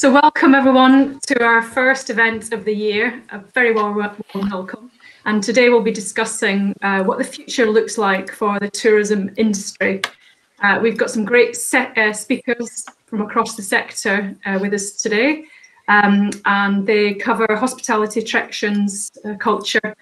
So welcome everyone to our first event of the year. A very warm, welcome. And today we'll be discussing uh, what the future looks like for the tourism industry. Uh, we've got some great uh, speakers from across the sector uh, with us today. Um, and they cover hospitality attractions, uh, culture,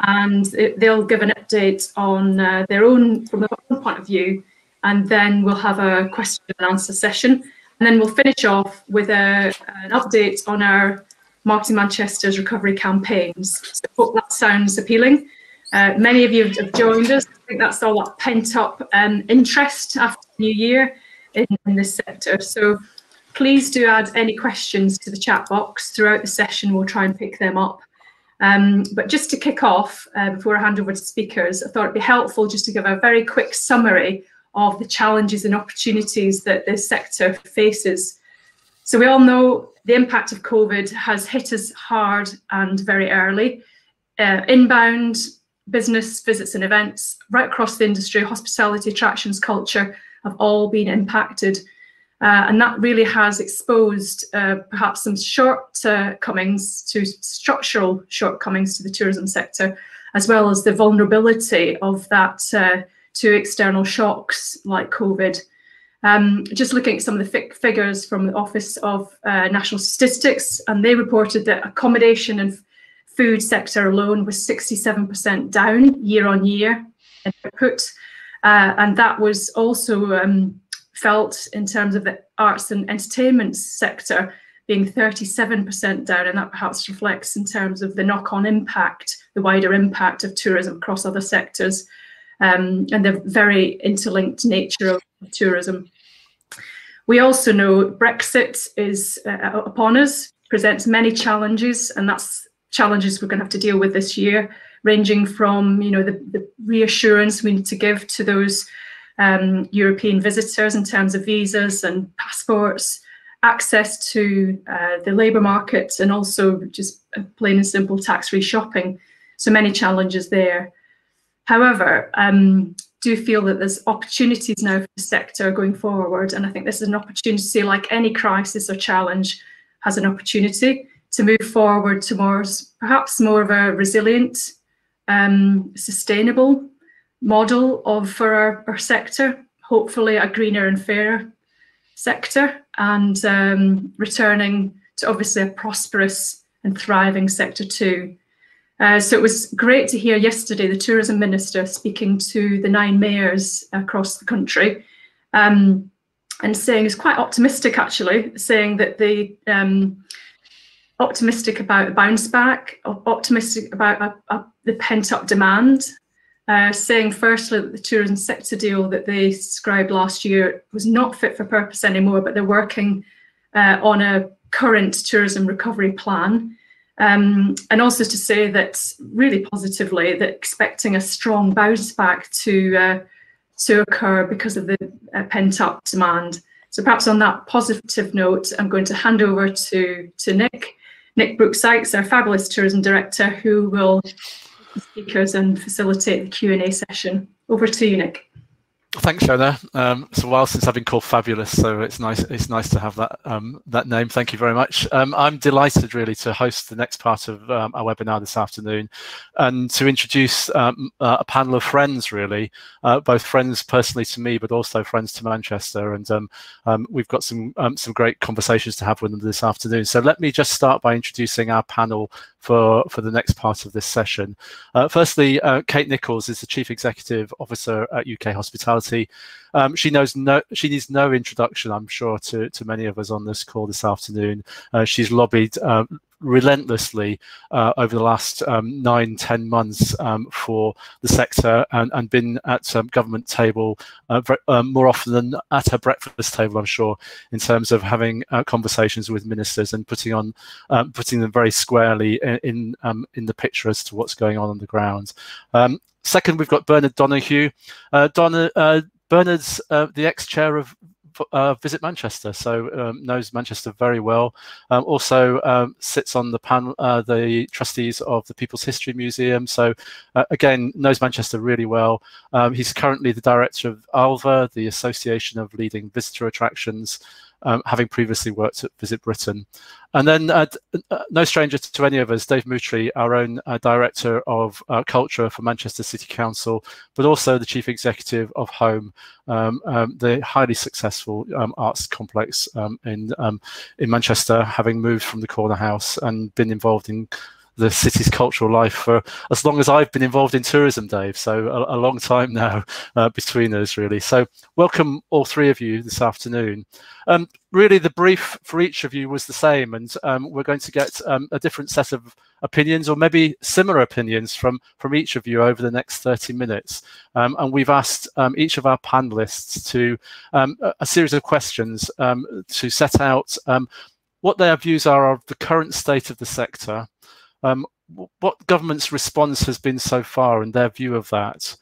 and they'll give an update on uh, their own, from their own point of view. And then we'll have a question and answer session. And then we'll finish off with a, an update on our Marketing Manchester's recovery campaigns. So I hope that sounds appealing. Uh, many of you have joined us. I think that's all that pent up um, interest after the new year in, in, this sector. So please do add any questions to the chat box throughout the session. We'll try and pick them up. Um, but just to kick off, uh, before I hand over to speakers, I thought it'd be helpful just to give a very quick summary of the challenges and opportunities that this sector faces. So we all know the impact of COVID has hit us hard and very early. Uh, inbound business visits and events right across the industry, hospitality, attractions, culture have all been impacted. Uh, and that really has exposed uh, perhaps some shortcomings to structural shortcomings to the tourism sector, as well as the vulnerability of that uh, to external shocks like COVID. Um, just looking at some of the figures from the Office of uh, National Statistics, and they reported that accommodation and food sector alone was 67% down year on year in output. Uh, and that was also um, felt in terms of the arts and entertainment sector being 37% down, and that perhaps reflects in terms of the knock on impact, the wider impact of tourism across other sectors um, and the very interlinked nature of tourism. We also know Brexit is uh, upon us, presents many challenges, and that's challenges we're going to have to deal with this year, ranging from you know the, the reassurance we need to give to those um, European visitors in terms of visas and passports, access to uh, the labour market, and also just plain and simple tax-free shopping. So many challenges there. However, um, do feel that there's opportunities now for the sector going forward. And I think this is an opportunity, like any crisis or challenge, has an opportunity to move forward towards perhaps more of a resilient, um, sustainable model of for our, our, sector, hopefully a greener and fairer sector, and um, returning to obviously a prosperous and thriving sector too. Uh, so it was great to hear yesterday the tourism minister speaking to the nine mayors across the country um, and saying is quite optimistic actually, saying that the um, optimistic about a bounce back, optimistic about a, a, the pent up demand. Uh, saying firstly that the tourism sector deal that they described last year was not fit for purpose anymore, but they're working uh, on a current tourism recovery plan. Um, and also to say that really positively that expecting a strong bounce back to uh, to occur because of the uh, pent up demand. So perhaps on that positive note, I'm going to hand over to to Nick, Nick Brooke-Sykes, our fabulous tourism director, who will speakers and facilitate the Q and A session. Over to you, Nick. Thanks, Shona. Um, it's a while since I've been called fabulous, so it's nice. It's nice to have that um, that name. Thank you very much. Um, I'm delighted, really, to host the next part of um, our webinar this afternoon, and to introduce um, uh, a panel of friends, really, uh, both friends personally to me, but also friends to Manchester. And um, we've got some some great conversations to have with them this afternoon. So let me just start by introducing our panel for, for the next part of this session. Uh, firstly, uh, Kate Nicholls is the Chief Executive Officer at UK Hospitality. Um, she knows no, she needs no introduction, I'm sure, to, to many of us on this call this afternoon. Uh, she's lobbied um, relentlessly uh, over the last um, nine, ten months um, for the sector and, and been at um, government table uh, um, more often than at a breakfast table, I'm sure, in terms of having uh, conversations with ministers and putting on um, putting them very squarely in in, um, in, the picture as to what's going on on the ground. second, we've got Bernard Donoghue. Uh, Donna, uh, Bernard's uh, the ex-chair of uh, Visit Manchester, so um, knows Manchester very well. Um, also um, sits on the panel, uh, the trustees of the People's History Museum. So uh, again, knows Manchester really well. Um, he's currently the director of ALVA, the Association of Leading Visitor Attractions. Um, having previously worked at Visit Britain. And then, uh, uh, no stranger to any of us, Dave Moutrey, our own uh, Director of uh, Culture for Manchester City Council, but also the Chief Executive of Home, um, um, the highly successful um, arts complex um, in, um, in Manchester, having moved from the Corner House and been involved in the city's cultural life for as long as I've been involved in tourism, Dave. So a, a long time now uh, between us, really. So welcome all three of you this afternoon. Um, really, the brief for each of you was the same, and um, we're going to get um, a different set of opinions, or maybe similar opinions from from each of you over the next 30 minutes. Um, and we've asked um, each of our panelists to um, a, a, series of questions to set out what their views are of the current state of the sector, um, what government's response has been so far and their view of that?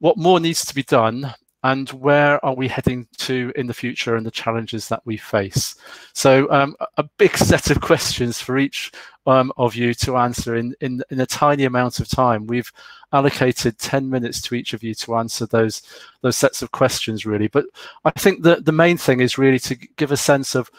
What more needs to be done? And where are we heading to in the future and the challenges that we face? So um, a big set of questions for each um, of you to answer in, in, in a tiny amount of time. We've allocated 10 minutes to each of you to answer those those sets of questions really. But I think that the main thing is really to give a sense of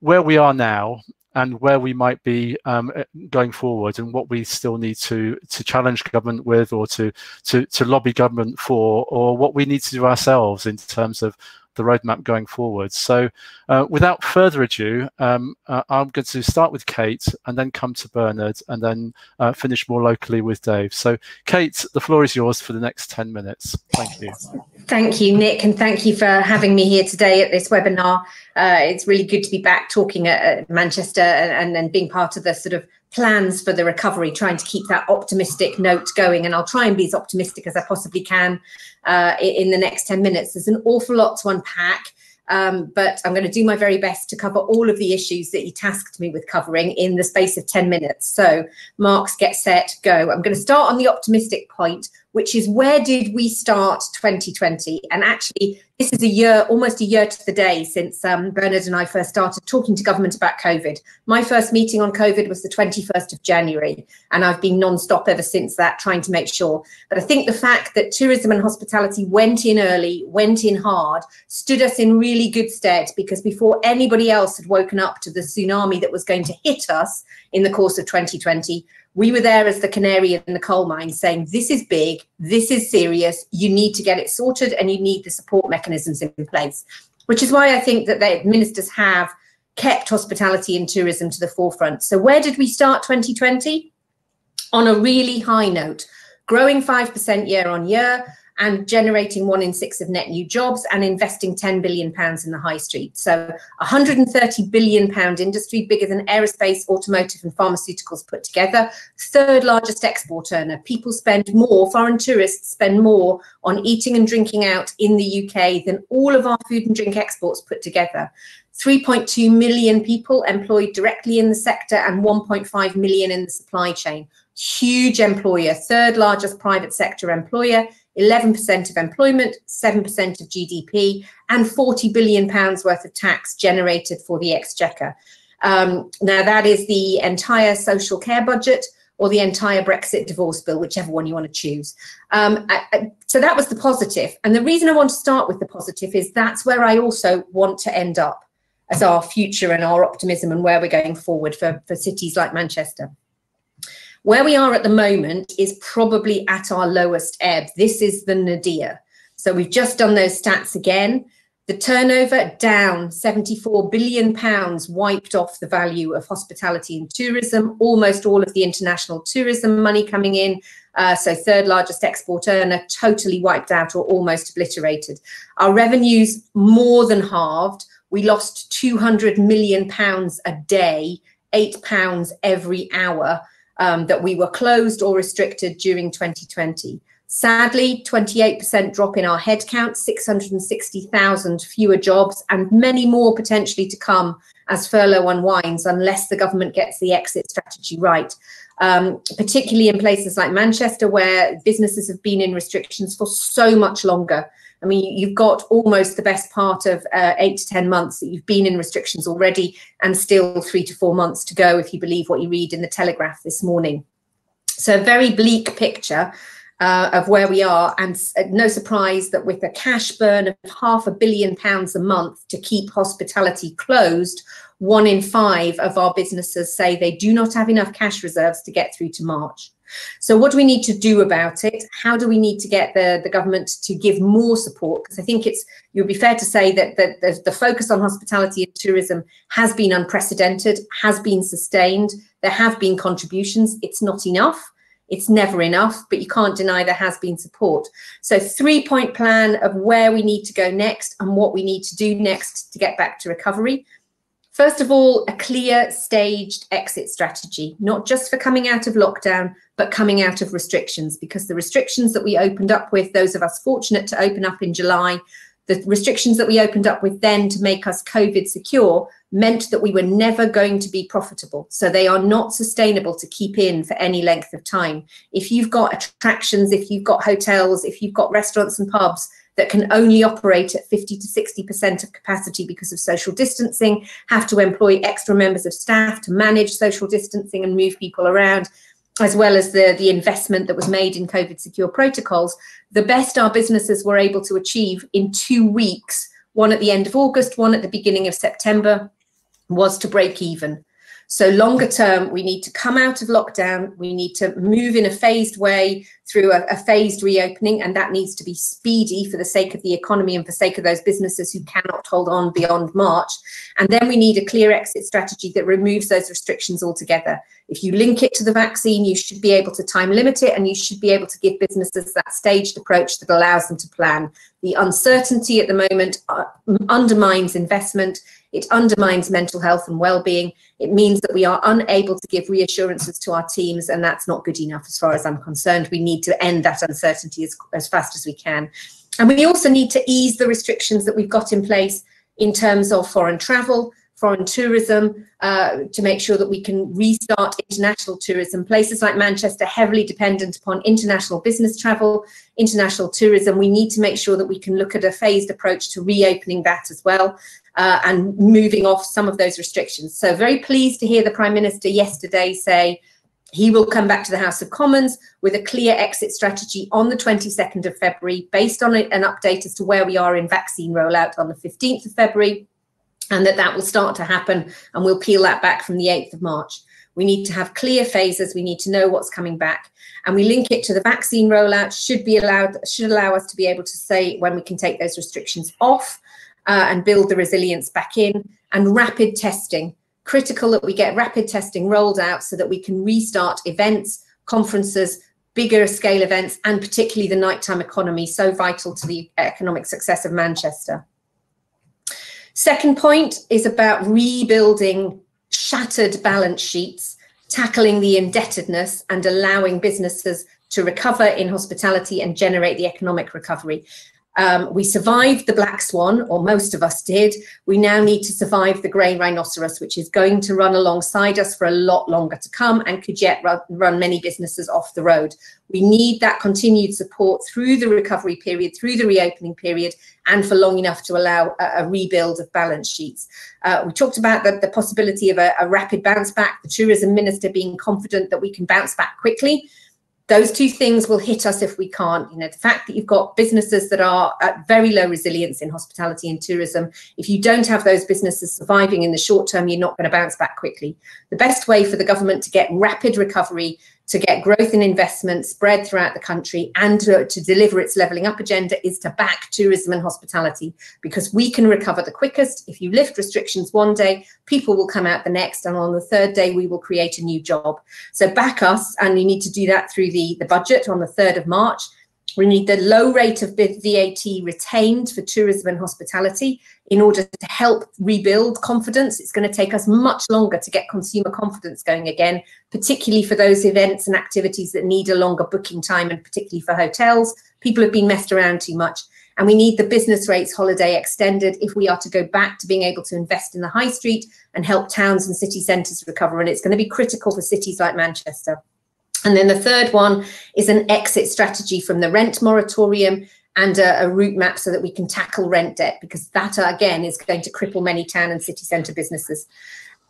where we are now and where we might be um, eh, going forward and what we still need to to challenge government with or to to to lobby government for or what we need to do ourselves in terms of the roadmap going forward. So uh, without further ado, um, uh, I'm going to start with Kate and then come to Bernard and then uh, finish more locally with Dave. So Kate, the floor is yours for the next 10 minutes. Thank you. Thank you, Nick, and thank you for having me here today at this webinar. Uh, it's really good to be back talking at, at Manchester and, and being part of the sort of plans for the recovery, trying to keep that optimistic note going. And I'll try and be as optimistic as I possibly can uh, in the next 10 minutes. There's an awful lot to unpack. Um, but I'm going to do my very best to cover all of the issues that you tasked me with covering in the space of 10 minutes. So, marks, get set, go. I'm going to start on the optimistic point, which is where did we start 2020? And actually, this is a year, almost a year to the day since um, Bernard and I first started talking to government about COVID. My first meeting on COVID was the 21st of January, and I've been non-stop ever since that, trying to make sure. But I think the fact that tourism and hospitality went in early, went in hard, stood us in really good stead because before anybody else had woken up to the tsunami that was going to hit us in the course of 2020, we were there as the canary in the coal mine saying, this is big, this is serious, you need to get it sorted and you need the support mechanisms in place. Which is why I think that the ministers have kept hospitality and tourism to the forefront. So where did we start 2020? On a really high note, growing 5% year on year, and generating one in six of net new jobs and investing 10 billion pounds in the high street. So 130 billion pound industry, bigger than aerospace, automotive and pharmaceuticals put together. Third largest export earner. People spend more, foreign tourists spend more on eating and drinking out in the UK than all of our food and drink exports put together. 3.2 million people employed directly in the sector and 1.5 million in the supply chain. Huge employer, third largest private sector employer, 11% of employment, 7% of GDP, and 40 billion pounds worth of tax generated for the exchequer. Um, now, that is the entire social care budget or the entire Brexit divorce bill, whichever one you want to choose. Um, I, I, so that was the positive. And the reason I want to start with the positive is that's where I also want to end up as our future and our optimism and where we're going forward for, for cities like Manchester. Where we are at the moment is probably at our lowest ebb. This is the nadir. So we've just done those stats again. The turnover down 74 billion pounds wiped off the value of hospitality and tourism, almost all of the international tourism money coming in. Uh, so third largest export earner, totally wiped out or almost obliterated. Our revenues more than halved. We lost 200 million pounds a day, eight pounds every hour um, that we were closed or restricted during 2020. Sadly, 28% drop in our headcount, 660,000 fewer jobs, and many more potentially to come as furlough unwinds unless the government gets the exit strategy right. Um, particularly in places like Manchester, where businesses have been in restrictions for so much longer. I mean, you've got almost the best part of uh, eight to 10 months that you've been in restrictions already, and still three to four months to go if you believe what you read in the Telegraph this morning. So, a very bleak picture. uh, of where we are. And uh, no surprise that with a cash burn of half a billion pounds a month to keep hospitality closed, one in five of our businesses say they do not have enough cash reserves to get through to March. So what do we need to do about it? How do we need to get the, the government to give more support? Because I think it's you would be fair to say that, that the, the focus on hospitality and tourism has been unprecedented, has been sustained. There have been contributions. It's not enough. It's never enough, but you can't deny there has been support. So three point plan of where we need to go next and what we need to do next to get back to recovery. First of all, a clear staged exit strategy, not just for coming out of lockdown, but coming out of restrictions, because the restrictions that we opened up with, those of us fortunate to open up in July, the restrictions that we opened up with then to make us COVID secure meant that we were never going to be profitable. So they are not sustainable to keep in for any length of time. If you've got attractions, if you've got hotels, if you've got restaurants and pubs that can only operate at 50 to 60% of capacity because of social distancing, have to employ extra members of staff to manage social distancing and move people around, as well as the, the investment that was made in COVID secure protocols, the best our businesses were able to achieve in two weeks, one at the end of August, one at the beginning of September, was to break even. So longer term, we need to come out of lockdown. We need to move in a phased way through a, a, phased reopening, and that needs to be speedy for the sake of the economy and for the sake of those businesses who cannot hold on beyond March. And then we need a clear exit strategy that removes those restrictions altogether. If you link it to the vaccine, you should be able to time limit it, and you should be able to give businesses that staged approach that allows them to plan. The uncertainty at the moment uh, undermines investment it undermines mental health and well-being. It means that we are unable to give reassurances to our teams, and that's not good enough as far as I'm concerned. We need to end that uncertainty as, as fast as we can. And we also need to ease the restrictions that we've got in place in terms of foreign travel, foreign tourism, uh, to make sure that we can restart international tourism. Places like Manchester, heavily dependent upon international business travel, international tourism. We need to make sure that we can look at a phased approach to reopening that as well uh, and moving off some of those restrictions. So very pleased to hear the Prime Minister yesterday say he will come back to the House of Commons with a clear exit strategy on the 22nd of February, based on an update as to where we are in vaccine rollout on the 15th of February, and that that will start to happen, and we'll peel that back from the 8th of March. We need to have clear phases. We need to know what's coming back, and we link it to the vaccine rollout. Should be allowed should allow us to be able to say when we can take those restrictions off uh, and build the resilience back in, and rapid testing. Critical that we get rapid testing rolled out so that we can restart events, conferences, bigger scale events, and particularly the nighttime economy, so vital to the economic success of Manchester. Second point is about rebuilding shattered balance sheets, tackling the indebtedness, and allowing businesses to recover in hospitality and generate the economic recovery. Um, we survived the black swan, or most of us did. We now need to survive the grey rhinoceros, which is going to run alongside us for a lot longer to come and could yet run, many businesses off the road. We need that continued support through the recovery period, through the reopening period, and for long enough to allow a, a rebuild of balance sheets. Uh, we talked about the, the possibility of a, a rapid bounce back, the tourism minister being confident that we can bounce back quickly those two things will hit us if we can't. You know, the fact that you've got businesses that are at very low resilience in hospitality and tourism, if you don't have those businesses surviving in the short term, you're not going to bounce back quickly. The best way for the government to get rapid recovery to get growth in investment spread throughout the country and to, to deliver its levelling up agenda is to back tourism and hospitality because we can recover the quickest. If you lift restrictions one day, people will come out the next, and on the third day, we will create a new job. So back us, and you need to do that through the, the budget on the 3rd of March. We need the low rate of VAT retained for tourism and hospitality in order to help rebuild confidence. It's going to take us much longer to get consumer confidence going again, particularly for those events and activities that need a longer booking time, and particularly for hotels. People have been messed around too much. And we need the business rates holiday extended if we are to go back to being able to invest in the high street and help towns and city centres recover. And it's going to be critical for cities like Manchester. And then the third one is an exit strategy from the rent moratorium and a, a, route map so that we can tackle rent debt because that again is going to cripple many town and city centre businesses.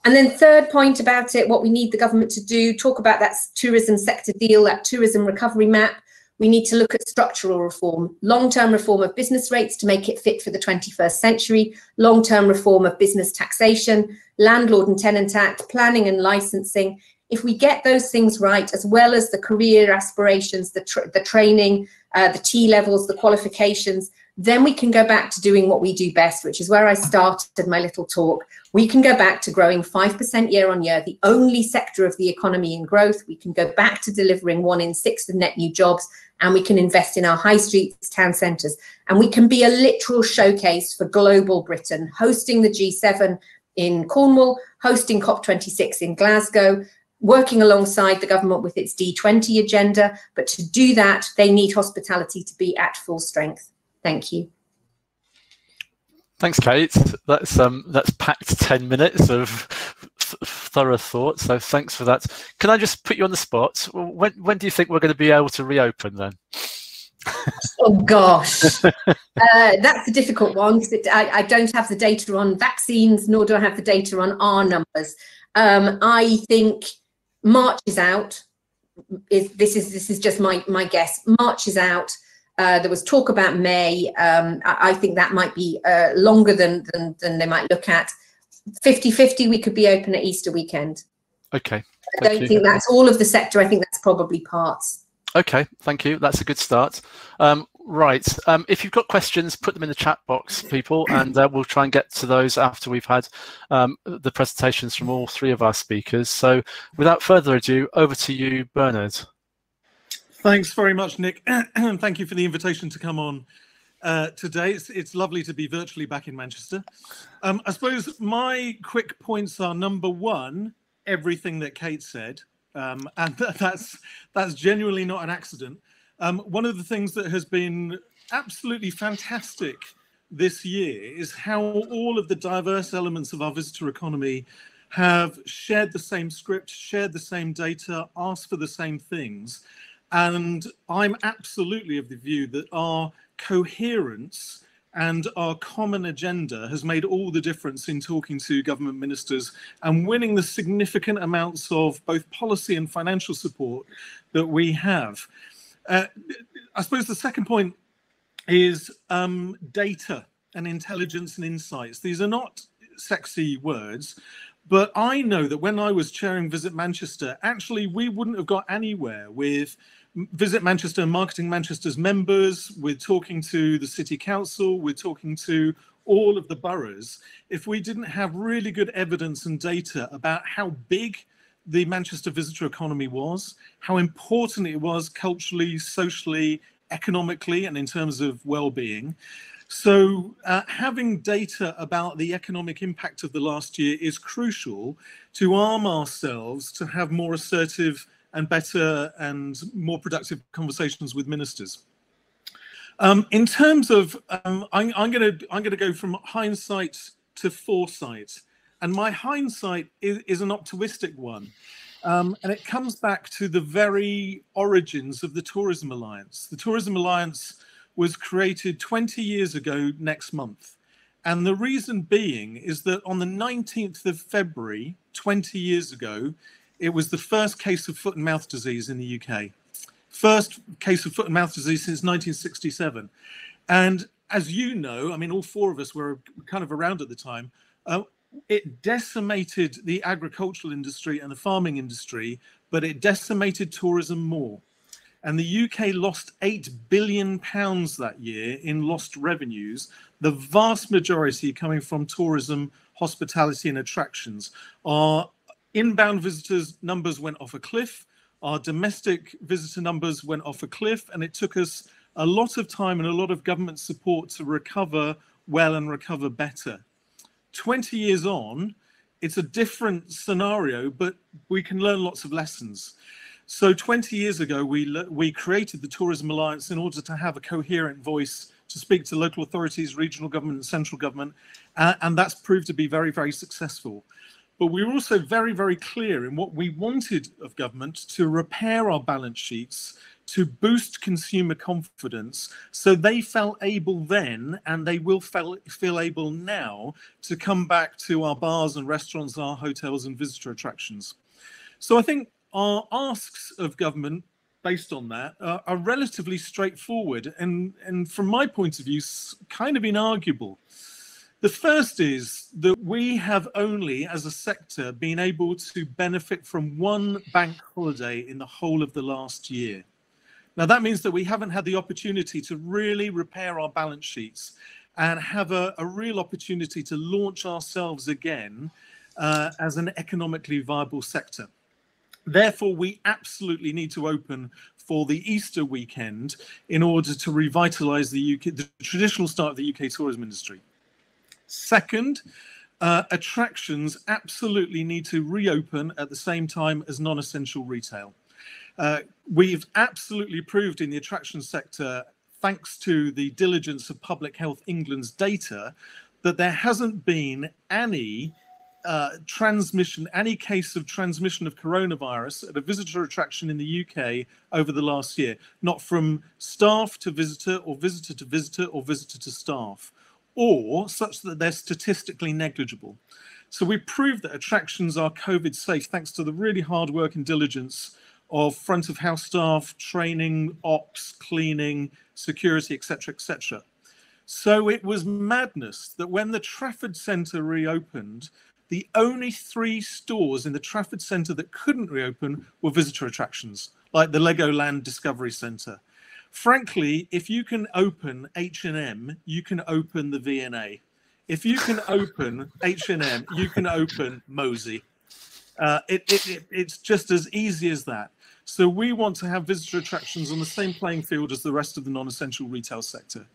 And then third point about it, what we need the government to do, talk about that tourism sector deal, that tourism recovery map. we need to look at structural reform, long-term reform of business rates to make it fit for the 21st century, long-term reform of business taxation, landlord and tenant act, planning and licensing. If we get those things right, as well as the career aspirations, the, the training, uh, the T levels, the qualifications, then we can go back to doing what we do best, which is where I started my little talk. We can go back to growing 5% year on year, the only sector of the economy in growth. We can go back to delivering one in six of net new jobs, and we can invest in our high streets, town centres, and we can be a literal showcase for global Britain, hosting the G7 in Cornwall, hosting COP26 in Glasgow, working alongside the government with its D20 agenda. But to do that, they need hospitality to be at full strength. Thank you. Thanks, Kate. That's um, that's packed ten minutes of thorough thought. So thanks for that. Can I just put you on the spot? When when do you think we're going to be able to reopen then? oh gosh, uh, that's a difficult one because I, I, don't have the data on vaccines, nor do I have the data on our numbers. Um, I think March is out. Is this is this is just my my guess? March is out. Uh, there was talk about May. Um, I, I, think that might be uh, longer than, than, than they might look at. 50-50, we could be open at Easter weekend. Okay. I don't you. think that's all of the sector. I think that's probably parts. Okay, thank you. That's a good start. Um, right. Um, if you've got questions, put them in the chat box, people, and uh, we'll try and get to those after we've had um, the presentations from all three of our speakers. So without further ado, over to you, Bernard. Thanks very much, Nick. And Thank you for the invitation to come on uh, today. It's, it's lovely to be virtually back in Manchester. Um, I suppose my quick points are number one, everything that Kate said, um, and that's that's genuinely not an accident. Um, one of the things that has been absolutely fantastic this year is how all of the diverse elements of our visitor economy have shared the same script, shared the same data, asked for the same things, and I'm absolutely of the view that our coherence and our common agenda has made all the difference in talking to government ministers and winning the significant amounts of both policy and financial support that we have. Uh, I suppose the second point is um, data and intelligence and insights. These are not sexy words, but I know that when I was chairing Visit Manchester, actually, we wouldn't have got anywhere with Visit Manchester and Marketing Manchester's members. We're talking to the City Council. We're talking to all of the boroughs. If we didn't have really good evidence and data about how big the Manchester visitor economy was, how important it was culturally, socially, economically, and in terms of well-being. So uh, having data about the economic impact of the last year is crucial to arm ourselves to have more assertive and better and more productive conversations with ministers. Um, in terms of, um, I'm, I'm going to I'm going to go from hindsight to foresight, and my hindsight is, is an optimistic one, um, and it comes back to the very origins of the Tourism Alliance. The Tourism Alliance was created 20 years ago next month, and the reason being is that on the 19th of February, 20 years ago, it was the first case of foot and mouth disease in the UK. First case of foot and mouth disease since 1967. And as you know, I mean, all four of us were kind of around at the time. Uh, it decimated the agricultural industry and the farming industry, but it decimated tourism more. And the UK lost 8 billion pounds that year in lost revenues, the vast majority coming from tourism, hospitality, and attractions. Our inbound visitors numbers went off a cliff. Our domestic visitor numbers went off a cliff, and it took us a lot of time and a lot of government support to recover well and recover better. 20 years on, it's a different scenario, but we can learn lots of lessons. So 20 years ago, we, we created the Tourism Alliance in order to have a coherent voice to speak to local authorities, regional government, and central government, uh, and that's proved to be very, very successful. But we were also very, very clear in what we wanted of government to repair our balance sheets, to boost consumer confidence, so they felt able then, and they will feel, feel able now, to come back to our bars and restaurants, our hotels and visitor attractions. So I think our asks of government based on that are relatively straightforward and, and from my point of view, kind of inarguable. The first is that we have only, as a sector, been able to benefit from one bank holiday in the whole of the last year. Now, that means that we haven't had the opportunity to really repair our balance sheets and have a, a real opportunity to launch ourselves again uh, as an economically viable sector. Therefore, we absolutely need to open for the Easter weekend in order to revitalize the UK, the traditional start of the UK tourism industry. Second, uh, attractions absolutely need to reopen at the same time as non essential retail. Uh, we've absolutely proved in the attraction sector, thanks to the diligence of Public Health England's data, that there hasn't been any uh, transmission, any case of transmission of coronavirus at a visitor attraction in the UK over the last year, not from staff to visitor or visitor to visitor or visitor to staff or such that they're statistically negligible. So we proved that attractions are COVID safe thanks to the really hard work and diligence of front of house staff, training, ops, cleaning, security, etc., etc. So it was madness that when the Trafford Centre reopened, the only three stores in the Trafford Centre that couldn't reopen were visitor attractions, like the Legoland Discovery Centre frankly, if you can open H&M, you can open the V&A. If you can open H&M, you can open MOSI. Uh, it, it, it, it's just as easy as that. So we want to have visitor attractions on the same playing field as the rest of the non-essential retail sector.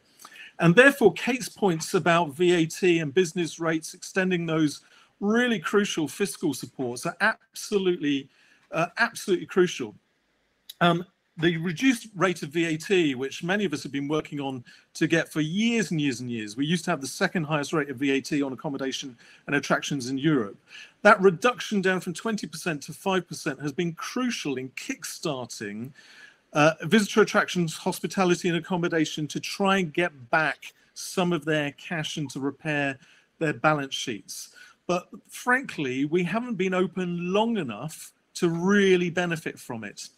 And therefore, Kate's points about VAT and business rates, extending those really crucial fiscal supports are absolutely, uh, absolutely crucial. Um, the reduced rate of VAT, which many of us have been working on to get for years and years and years, we used to have the second highest rate of VAT on accommodation and attractions in Europe. That reduction down from 20% to 5% has been crucial in kickstarting uh, visitor attractions, hospitality, and accommodation to try and get back some of their cash and to repair their balance sheets. But frankly, we haven't been open long enough to really benefit from it.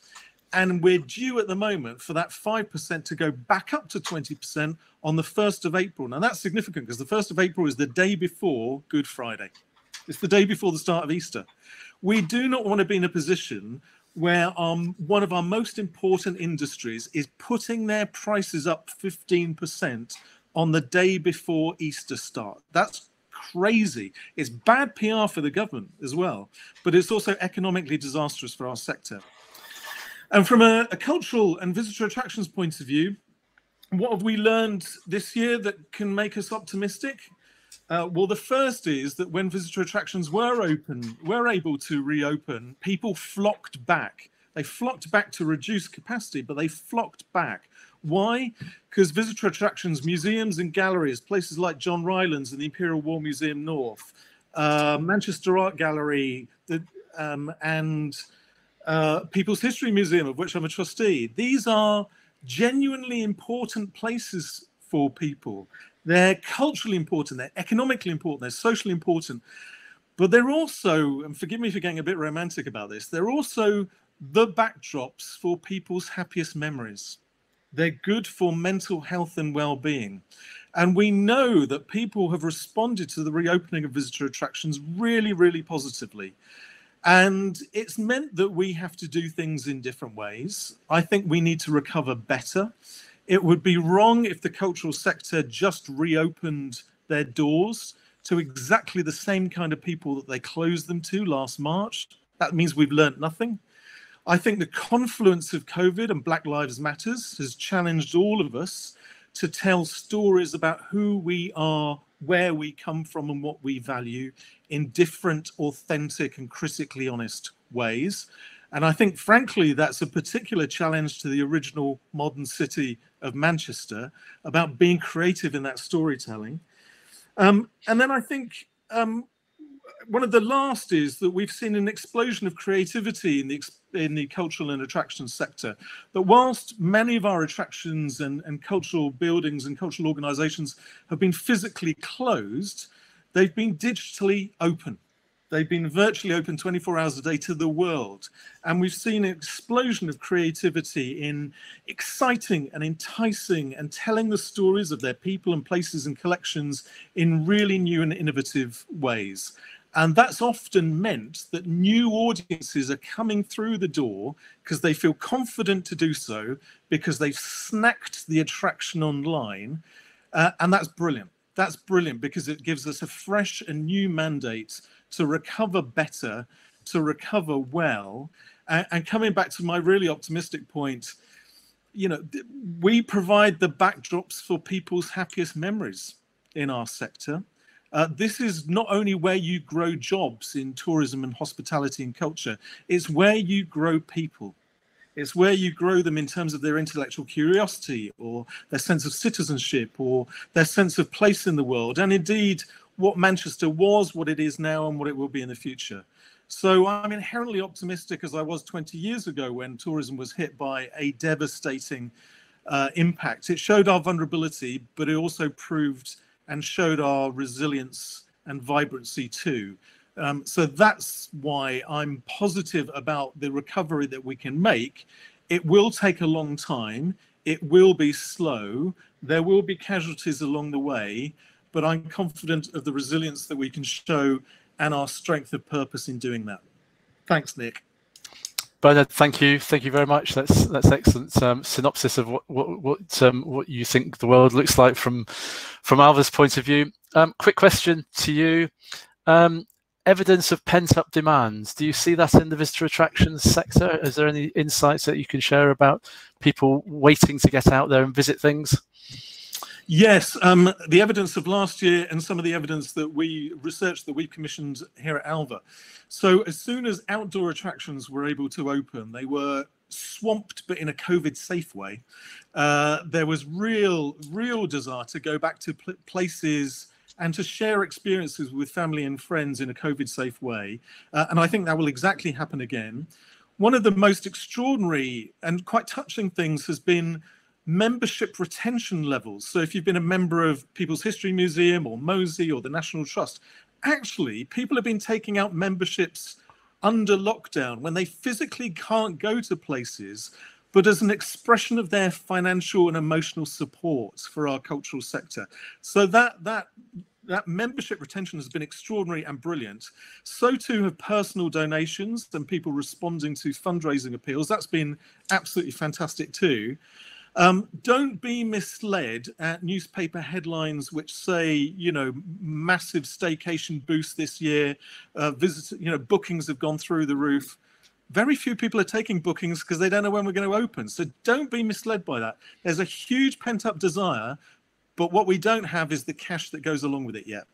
And we're due at the moment for that 5% to go back up to 20% on the 1st of April. Now, that's significant because the 1st of April is the day before Good Friday. It's the day before the start of Easter. We do not want to be in a position where um, one of our most important industries is putting their prices up 15% on the day before Easter start. That's crazy. It's bad PR for the government as well, but it's also economically disastrous for our sector. And from a, a, cultural and visitor attractions point of view, what have we learned this year that can make us optimistic? Uh, well, the first is that when visitor attractions were open, were able to reopen, people flocked back. They flocked back to reduce capacity, but they flocked back. Why? Because visitor attractions, museums and galleries, places like John Rylands and the Imperial War Museum North, uh, Manchester Art Gallery, the, um, and uh, People's History Museum, of which I'm a trustee. These are genuinely important places for people. They're culturally important, they're economically important, they're socially important, but they're also, and forgive me for getting a bit romantic about this, they're also the backdrops for people's happiest memories. They're good for mental health and well being. And we know that people have responded to the reopening of visitor attractions really, really positively. And it's meant that we have to do things in different ways. I think we need to recover better. It would be wrong if the cultural sector just reopened their doors to exactly the same kind of people that they closed them to last March. That means we've learned nothing. I think the confluence of COVID and Black Lives Matters has challenged all of us to tell stories about who we are where we come from and what we value in different, authentic, and critically honest ways. And I think, frankly, that's a particular challenge to the original modern city of Manchester about being creative in that storytelling. Um, and then I think um, one of the last is that we've seen an explosion of creativity in the in the cultural and attractions sector. That whilst many of our attractions and, and cultural buildings and cultural organisations have been physically closed, they've been digitally open. They've been virtually open 24 hours a day to the world. And we've seen an explosion of creativity in exciting and enticing and telling the stories of their people and places and collections in really new and innovative ways. And that's often meant that new audiences are coming through the door because they feel confident to do so, because they've snacked the attraction online. Uh, and that's brilliant. That's brilliant because it gives us a fresh and new mandate to recover better, to recover well. And, and coming back to my really optimistic point, you know, we provide the backdrops for people's happiest memories in our sector. Uh, this is not only where you grow jobs in tourism and hospitality and culture, it's where you grow people. It's where you grow them in terms of their intellectual curiosity or their sense of citizenship or their sense of place in the world. And indeed, what Manchester was, what it is now, and what it will be in the future. So I'm inherently optimistic as I was 20 years ago when tourism was hit by a devastating uh, impact. It showed our vulnerability, but it also proved and showed our resilience and vibrancy too. Um, so that's why I'm positive about the recovery that we can make. It will take a long time. It will be slow. There will be casualties along the way, but I'm confident of the resilience that we can show and our strength of purpose in doing that. Thanks, Nick. Bernard, thank you, thank you very much. That's that's excellent um, synopsis of what what what, um, what you think the world looks like from from Alva's point of view. Um, quick question to you: um, evidence of pent up demands. Do you see that in the visitor attractions sector? Is there any insights that you can share about people waiting to get out there and visit things? Yes, um, the evidence of last year and some of the evidence that we researched that we commissioned here at Alva. So as soon as outdoor attractions were able to open, they were swamped, but in a COVID safe way. Uh, there was real, real desire to go back to pl- places and to share experiences with family and friends in a COVID safe way. Uh, and I think that will exactly happen again. One of the most extraordinary and quite touching things has been membership retention levels. So if you've been a member of People's History Museum or MOSI or the National Trust, actually people have been taking out memberships under lockdown when they physically can't go to places, but as an expression of their financial and emotional support for our cultural sector. So that that that membership retention has been extraordinary and brilliant. So too have personal donations and people responding to fundraising appeals. That's been absolutely fantastic too. Um, don't be misled at newspaper headlines which say, you know, massive staycation boost this year, uh, visit, you know, bookings have gone through the roof. Very few people are taking bookings because they don't know when we're going to open. So don't be misled by that. There's a huge pent up desire, but what we don't have is the cash that goes along with it yet.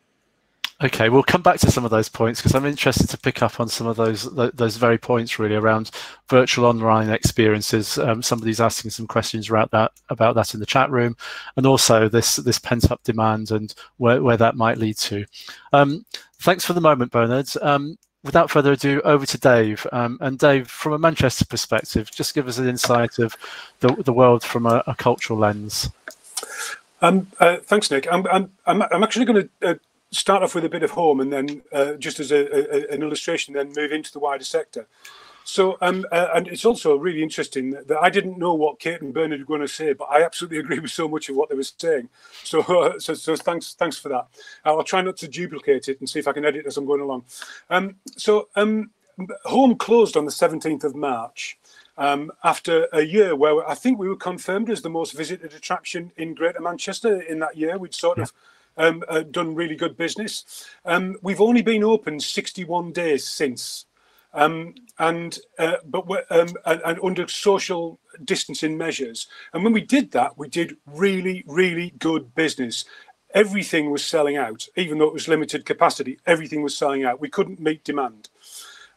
Okay, we'll come back to some of those points because I'm interested to pick up on some of those those very points really around virtual online experiences. Um, somebody's asking some questions about that about that in the chat room, and also this this pent up demand and where, where that might lead to. Um, thanks for the moment, Bernard. Um, without further ado, over to Dave. Um, and Dave, from a Manchester perspective, just give us an insight of the the world from a, a cultural lens. Um, uh, thanks, Nick. I'm, I'm, I'm actually going to uh, start off with a bit of home and then uh, just as a, a, an illustration, then move into the wider sector. So, um, uh, and it's also really interesting that, that, I didn't know what Kate and Bernard were going to say, but I absolutely agree with so much of what they were saying. So, uh, so, so thanks, thanks for that. I'll try not to duplicate it and see if I can edit as I'm going along. Um, so, um, Home closed on the 17th of March. Um, after a year where I think we were confirmed as the most visited attraction in Greater Manchester in that year. We'd sort yeah. of um, uh, done really good business. Um, we've only been open 61 days since. Um, and uh, but um, and, and, under social distancing measures. And when we did that, we did really, really good business. Everything was selling out, even though it was limited capacity. Everything was selling out. We couldn't meet demand.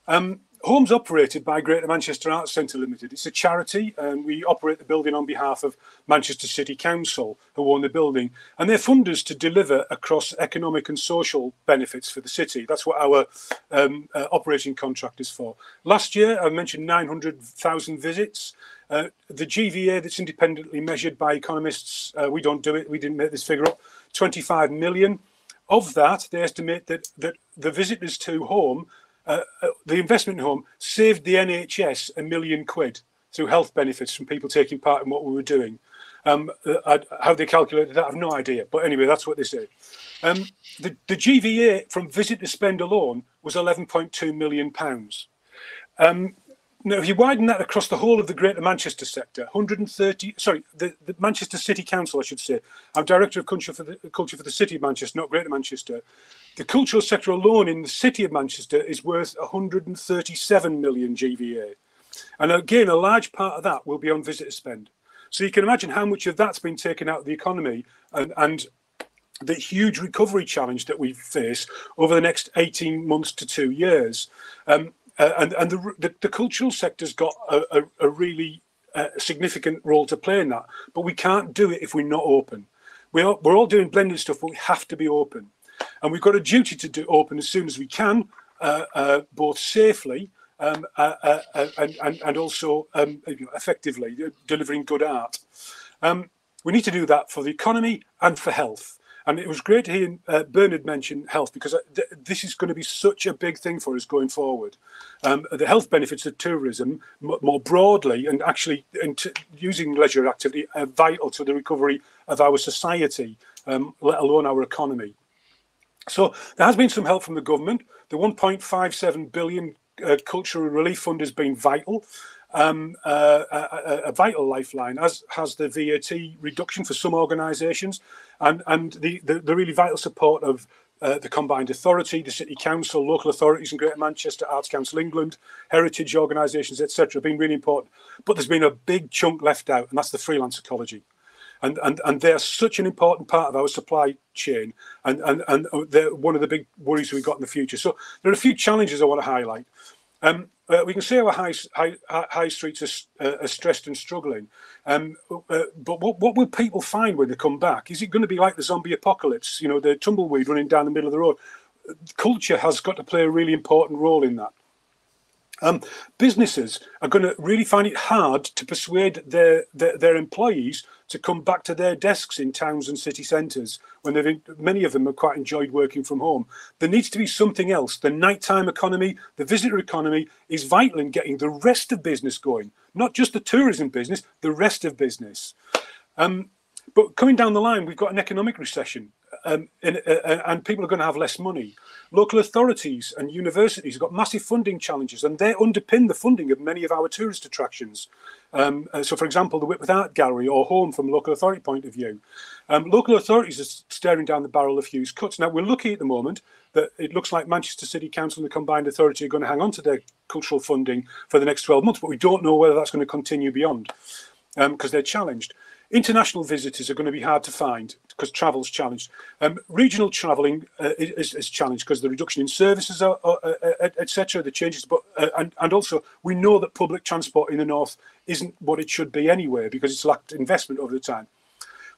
Um, Home's operated by Greater Manchester Arts Centre Limited. It's a charity, and we operate the building on behalf of Manchester City Council, who own the building. And they're funders to deliver across economic and social benefits for the city. That's what our um, uh, operating contract is for. Last year, I mentioned 900,000 visits. Uh, the GVA that's independently measured by economists, uh, we don't do it, we didn't make this figure up, 25 million. Of that, they estimate that, that the visitors to home, uh, uh, the investment home, saved the NHS a million quid through health benefits from people taking part in what we were doing. Um, uh, how they calculated that, I have no idea. But anyway, that's what they say. Um, the, the GVA from visit to spend alone was 11.2 million pounds. Um, now, if you widen that across the whole of the Greater Manchester sector, 130, sorry, the, the Manchester City Council, I should say. I'm Director of Culture for, the, Culture for the City of Manchester, not Greater Manchester. The cultural sector alone in the City of Manchester is worth 137 million GVA. And again, a large part of that will be on visitor spend. So you can imagine how much of that's been taken out of the economy and, and the huge recovery challenge that we face over the next 18 months to two years. Um, uh, and and the, the, the, cultural sector's got a, a, a really uh, significant role to play in that. But we can't do it if we're not open. We are, we're all doing blended stuff, but we have to be open. And we've got a duty to do open as soon as we can, uh, uh both safely um, uh, uh, and, and, and also um, effectively delivering good art. Um, we need to do that for the economy and for health. And it was great to hear uh, Bernard mention health because uh, th- this is going to be such a big thing for us going forward. Um, the health benefits of tourism m- more broadly and actually t- using leisure activity are vital to the recovery of our society, um, let alone our economy. So there has been some help from the government. The 1.57 billion uh, cultural relief fund has been vital um, uh, a, a, vital lifeline, as has the VAT reduction for some organisations, and and the, the, the really vital support of uh, the combined authority, the city council, local authorities in Greater Manchester, Arts Council England, heritage organisations, etc., have been really important. But there's been a big chunk left out, and that's the freelance ecology. And, and, and they're such an important part of our supply chain, and, and, and they're one of the big worries we've got in the future. So there are a few challenges I want to highlight. Um, uh, we can see how high, high, high streets are, uh, are stressed and struggling. Um, uh, but what, what will people find when they come back? Is it going to be like the zombie apocalypse? You know, the tumbleweed running down the middle of the road. Culture has got to play a really important role in that. Um, businesses are going to really find it hard to persuade their, their, their employees to come back to their desks in towns and city centres when they've many of them have quite enjoyed working from home. There needs to be something else. The nighttime economy, the visitor economy is vital in getting the rest of business going, not just the tourism business, the rest of business. Um, but coming down the line, we've got an economic recession, um, and, uh, and people are going to have less money. Local authorities and universities have got massive funding challenges, and they underpin the funding of many of our tourist attractions. Um, uh, so, for example, the Whitworth Art Gallery or Home from a local authority point of view. Um, local authorities are staring down the barrel of huge cuts. Now, we're lucky at the moment that it looks like Manchester City Council and the Combined Authority are going to hang on to their cultural funding for the next 12 months, but we don't know whether that's going to continue beyond because um, they're challenged. International visitors are going to be hard to find because travel's challenged. Um, regional travelling uh, is, is, challenged because the reduction in services, uh, uh, etc. The changes, but uh, and and also we know that public transport in the north isn't what it should be anyway because it's lacked investment over the time.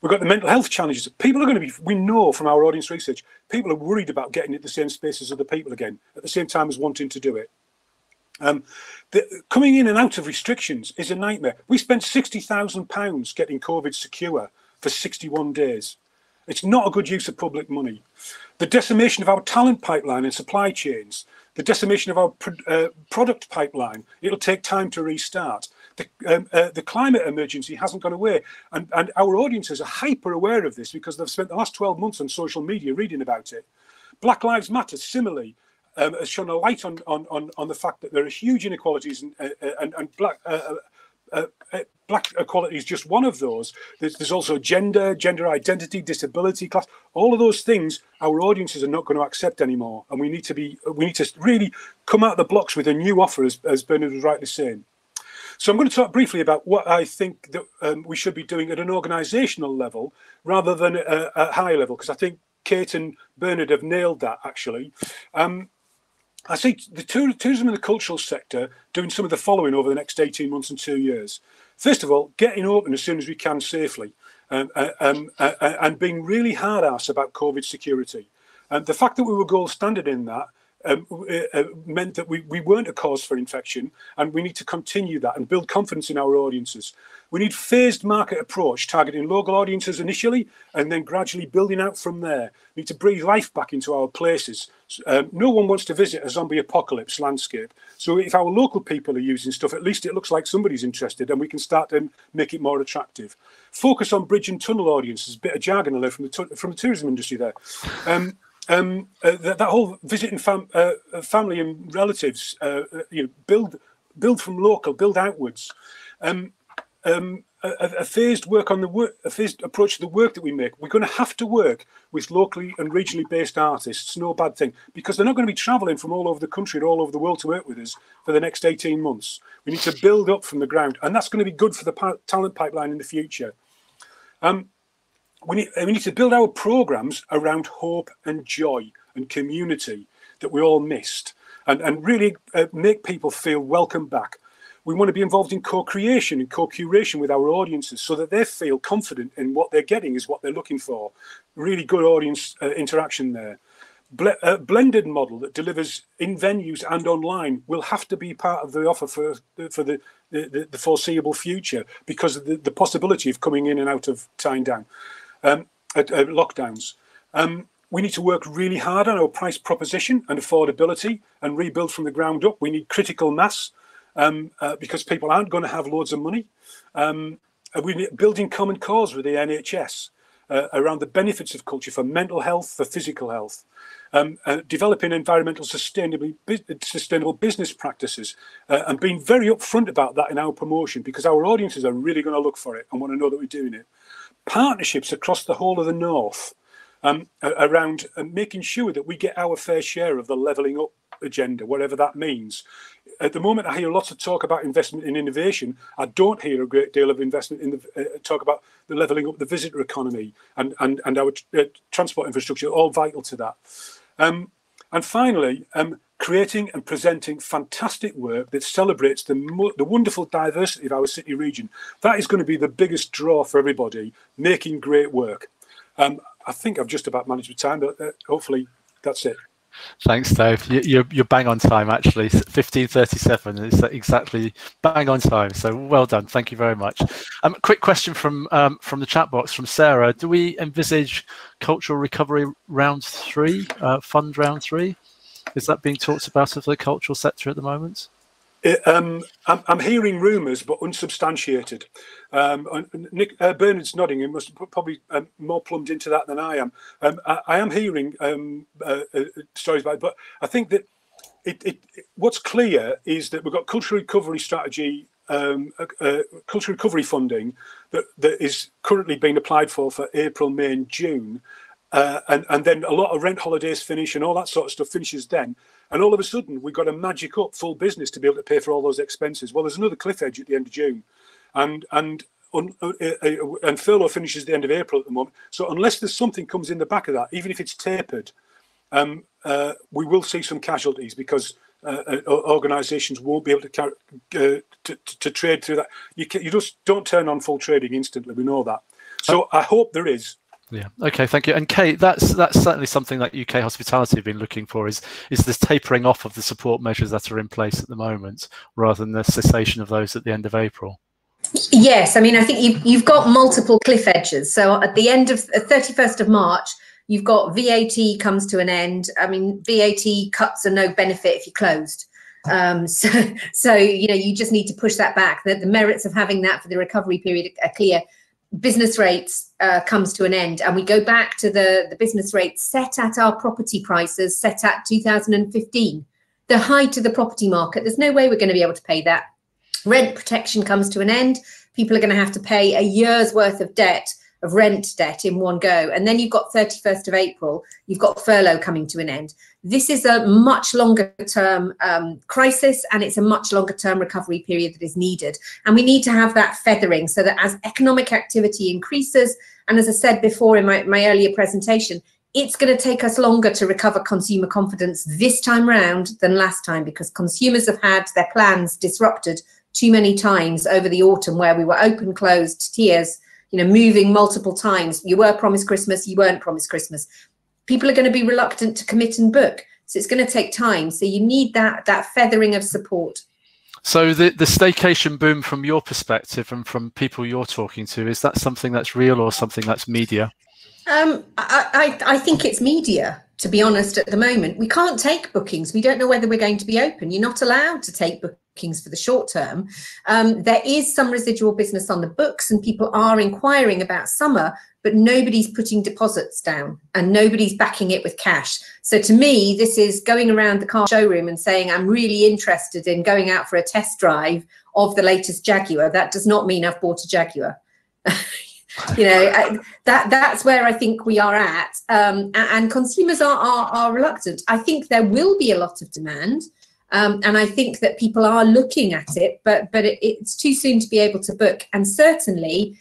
We've got the mental health challenges. People are going to be. We know from our audience research, people are worried about getting into the same spaces as other people again at the same time as wanting to do it. Um, the, coming in and out of restrictions is a nightmare. We spent £60,000 getting COVID secure for 61 days. It's not a good use of public money. The decimation of our talent pipeline and supply chains, the decimation of our uh, product pipeline, it'll take time to restart. The, um, uh, the climate emergency hasn't gone away. And, and our audiences are hyper aware of this because they've spent the last 12 months on social media reading about it. Black Lives Matter, similarly, um, has shone a light on, on, on, on the fact that there are huge inequalities and, uh, uh and, and black, uh, uh, uh, black equality is just one of those. There's, there's, also gender, gender identity, disability, class. All of those things our audiences are not going to accept anymore, and we need to be we need to really come out of the blocks with a new offer, as, as Bernard was rightly saying. So I'm going to talk briefly about what I think that um, we should be doing at an organisational level rather than a, a high level, because I think Kate and Bernard have nailed that actually. Um, I see the tourism and the cultural sector doing some of the following over the next 18 months and two years. First of all, getting open as soon as we can safely um, uh, um, uh, uh, and being really hard ass about COVID security. And the fact that we were gold standard in that um, uh, meant that we, we weren't a cause for infection, and we need to continue that and build confidence in our audiences. We need phased market approach, targeting local audiences initially, and then gradually building out from there. We need to breathe life back into our places. Um, no one wants to visit a zombie apocalypse landscape. So if our local people are using stuff, at least it looks like somebody's interested, and we can start to make it more attractive. Focus on bridge and tunnel audiences. A bit of jargon I learned from the from the tourism industry there. Um, um, uh, that, that, whole visiting fam, uh, uh, family and relatives, uh, uh, you know, build build from local, build outwards. Um, um, a, a, phased work on the work, a phased approach to the work that we make. We're going to have to work with locally and regionally based artists. No bad thing, because they're not going to be travelling from all over the country and all over the world to work with us for the next 18 months. We need to build up from the ground, and that's going to be good for the talent pipeline in the future. Um, we need, we need to build our programs around hope and joy and community that we all missed and, and really uh, make people feel welcome back. We want to be involved in co-creation and co-curation with our audiences so that they feel confident in what they're getting is what they're looking for. Really good audience uh, interaction there. Ble- a blended model that delivers in venues and online will have to be part of the offer for for the, the, the foreseeable future because of the, the possibility of coming in and out of time down um, lockdowns. Um, we need to work really hard on our price proposition and affordability and rebuild from the ground up. We need critical mass um, uh, because people aren't going to have loads of money. Um, we need building common cause with the NHS uh, around the benefits of culture for mental health, for physical health. Um, uh, developing environmental sustainably sustainable business practices uh, and being very upfront about that in our promotion because our audiences are really going to look for it and want to know that we're doing it partnerships across the whole of the north um, around uh, making sure that we get our fair share of the levelling up agenda, whatever that means. At the moment, I hear lots of talk about investment in innovation. I don't hear a great deal of investment in the uh, talk about the levelling up the visitor economy and and and our uh, transport infrastructure, all vital to that. Um, and finally, um, creating and presenting fantastic work that celebrates the, the wonderful diversity of our city region. That is going to be the biggest draw for everybody, making great work. Um, I think I've just about managed my time, but uh, hopefully that's it. Thanks, Dave. You, are you're bang on time, actually. 1537 is exactly bang on time. So well done. Thank you very much. Um, quick question from um, from the chat box from Sarah. Do we envisage cultural recovery round three, uh, fund round three? Is that being talked about of the cultural sector at the moment? Um, I'm, I'm, hearing rumours, but unsubstantiated. Um, Nick uh, Bernard's nodding. He must probably um, more plumbed into that than I am. Um, I, I, am hearing um, uh, uh, stories about it, but I think that it, it, what's clear is that we've got cultural recovery strategy, um, uh, uh, cultural recovery funding that, that is currently being applied for for April, May, and June. Uh, and, and then a lot of rent holidays finish and all that sort of stuff finishes then. And all of a sudden, we've got to magic up full business to be able to pay for all those expenses. Well, there's another cliff edge at the end of June. And, and, un, uh, uh, uh, and furlough finishes the end of April at the moment. So unless there's something comes in the back of that, even if it's tapered, um, uh, we will see some casualties because uh, uh, organisations won't be able to, uh, to, to trade through that. You, can, you just don't turn on full trading instantly. We know that. So I hope there is yeah. Okay. Thank you. And Kate, that's that's certainly something that UK hospitality have been looking for is is this tapering off of the support measures that are in place at the moment, rather than the cessation of those at the end of April. Yes, I mean I think you've you've got multiple cliff edges. So at the end of thirty first of March, you've got VAT comes to an end. I mean VAT cuts are no benefit if you're closed. Um, so, so you know, you just need to push that back. The merits of having that for the recovery period are clear business rates uh, comes to an end and we go back to the, the business rates set at our property prices set at 2015 the height of the property market there's no way we're going to be able to pay that. Rent protection comes to an end. People are going to have to pay a year's worth of debt of rent debt in one go. And then you've got 31st of April, you've got furlough coming to an end. This is a much longer term um, crisis and it's a much longer term recovery period that is needed. And we need to have that feathering so that as economic activity increases, and as I said before in my, my earlier presentation, it's going to take us longer to recover consumer confidence this time round than last time because consumers have had their plans disrupted too many times over the autumn where we were open, closed, tiers you know, moving multiple times. You were promised Christmas, you weren't promised Christmas. People are going to be reluctant to commit and book. So it's going to take time. So you need that that feathering of support. So the the staycation boom, from your perspective and from people you're talking to, is that something that's real or something that's media? Um, I, I, I think it's media to be honest, at the moment. We can't take bookings. We don't know whether we're going to be open. You're not allowed to take bookings for the short term. Um, there is some residual business on the books, and people are inquiring about summer, but nobody's putting deposits down and nobody's backing it with cash. So to me, this is going around the car showroom and saying, I'm really interested in going out for a test drive of the latest Jaguar. That does not mean I've bought a Jaguar. you know that that's where i think we are at. Um, and consumers are, are, are reluctant. I think there will be a lot of demand um, and i think that people are looking at it but but it, it's too soon to be able to book. And certainly